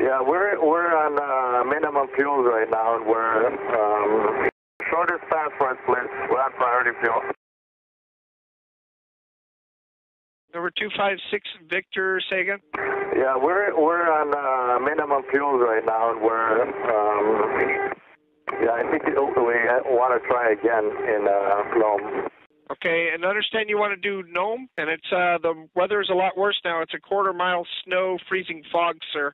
Yeah, we're we're on uh, minimum fuels right now, and we're um, shortest passport split. We're on priority fuel. Number 256, Victor Sagan. Yeah, we're we're on uh, minimum fuels right now, and we're um, yeah. I think we want to try again in uh, Nome. Okay, and understand you want to do Nome, and it's uh, the weather is a lot worse now. It's a quarter mile snow, freezing fog, sir.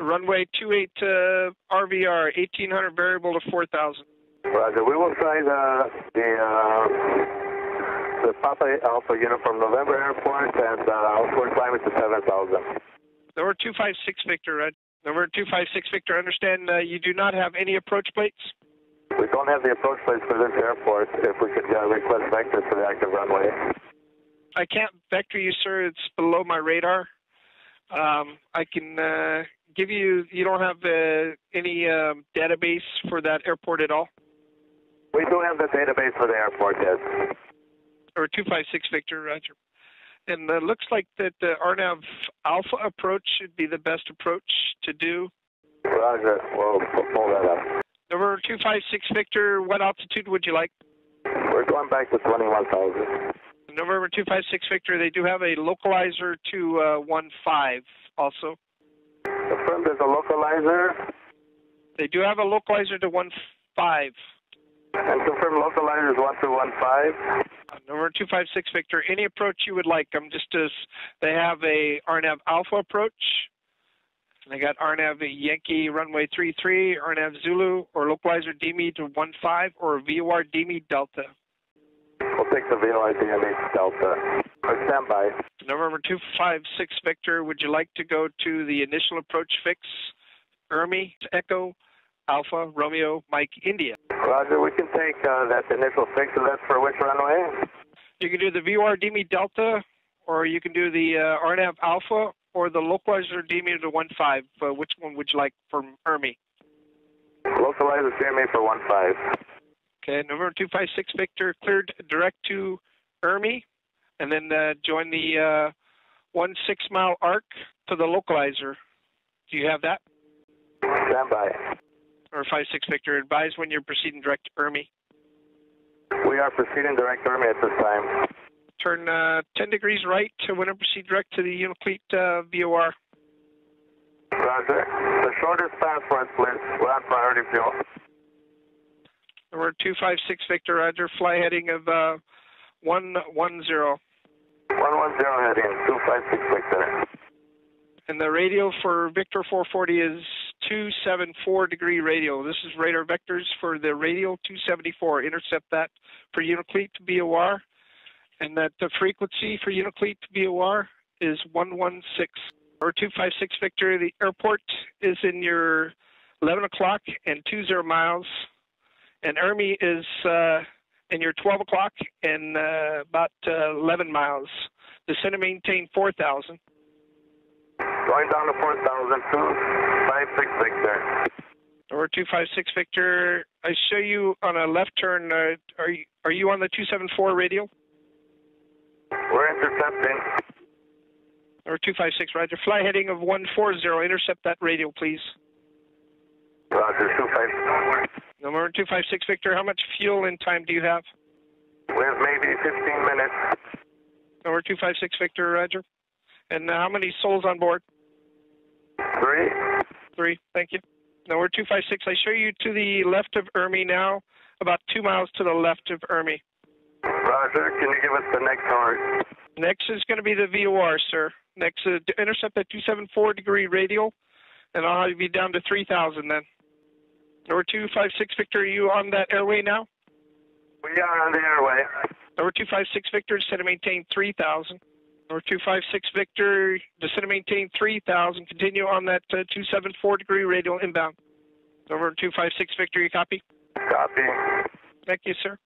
Runway 28 to RVR, 1800 variable to 4000. Roger. We will try the the uh, the Papa Alpha unit from November Airport and uh, we're climbing to 7000. Number 256 Victor, Red. Number 256 Victor, understand uh, you do not have any approach plates? We don't have the approach plates for this airport. If we could uh, request vectors for the active runway. I can't vector you, sir. It's below my radar. Um, I can uh, give you. You don't have uh, any um, database for that airport at all. We do have the database for the airport, yes. Or 256 Victor, Roger. And it uh, looks like that the RNAV Alpha approach should be the best approach to do. Roger. We'll pull that up. Number 256 Victor, what altitude would you like? We're going back to 21,000. November 256 Victor, they do have a localizer to uh, 1.5 also. Confirm there's a localizer? They do have a localizer to 1.5. And confirm localizer is 1 to 1.5? Uh, number 256 Victor, any approach you would like. I'm just as they have a RNAV Alpha approach. And they got RNAV Yankee runway three 33, RNAV Zulu, or localizer DME to 15, or VOR DME Delta. We'll take the VOR DME Delta. Stand by. November 256 Victor, would you like to go to the initial approach fix, EARMI, Echo, Alpha, Romeo, Mike, India? Roger, we can take uh, that initial fix. So that's for which runway? You can do the VOR DME Delta, or you can do the uh, RNAV Alpha, or the localizer DME to 1.5. Uh, which one would you like from EARMI? Localizer DME for 1-5. Okay, November 256 Victor, cleared direct to EARMI, and then uh, join the uh, one six mile arc to the localizer. Do you have that? Stand by. Or 56 Victor, advise when you're proceeding direct to EARMI. We are proceeding direct to EARMI at this time turn uh, 10 degrees right to when I proceed direct to the Unalakleet uh, VOR. Roger. The shortest passport, please. We're on priority fuel. We're 256 Victor, Roger. Fly heading of uh, 110. 110 heading, 256 Victor. And the radial for Victor 440 is 274 degree radial. This is radar vectors for the radial 274. Intercept that for Unalakleet VOR and that the frequency for Unalakleet VOR is 116 or 256 Victor. The airport is in your 11 o'clock and 20 miles, and EARMI is uh, in your 12 o'clock and uh, about uh, 11 miles. Descend and maintain 4,000. Going down to 4,000, 256 Victor. Or 256 Victor. I show you on a left turn. Uh, are you are you on the 274 radial? We're intercepting. Or 256, Roger. Fly heading of 140. Intercept that radial, please. Roger, 256. Number 256, Victor. How much fuel and time do you have? We have maybe 15 minutes. Number 256, Victor, Roger. And uh, how many souls on board? Three. Three, thank you. Number 256, I show you to the left of EARMI now, about two miles to the left of EARMI. Roger. Can you give us the next target? Next is going to be the VOR, sir. Next, uh, intercept at 274 degree radial, and I'll have you down to 3,000 then. Number 256 Victor, are you on that airway now? We are on the airway. Number 256 Victor, descend to maintain 3,000. Number 256 Victor, descend and maintain 3,000. Continue on that uh, 274 degree radial inbound. Over 256 Victor, you copy? Copy. Thank you, sir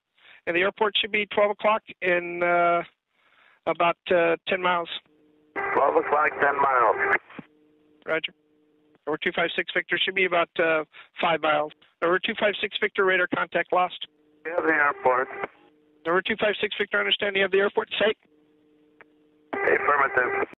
and the airport should be 12 o'clock in uh, about uh, 10 miles. 12 o'clock, 10 miles. Roger. Over 256 Victor should be about uh, 5 miles. Over 256 Victor, radar contact lost. We have the airport. Over 256 Victor, understand you have the airport safe? Affirmative.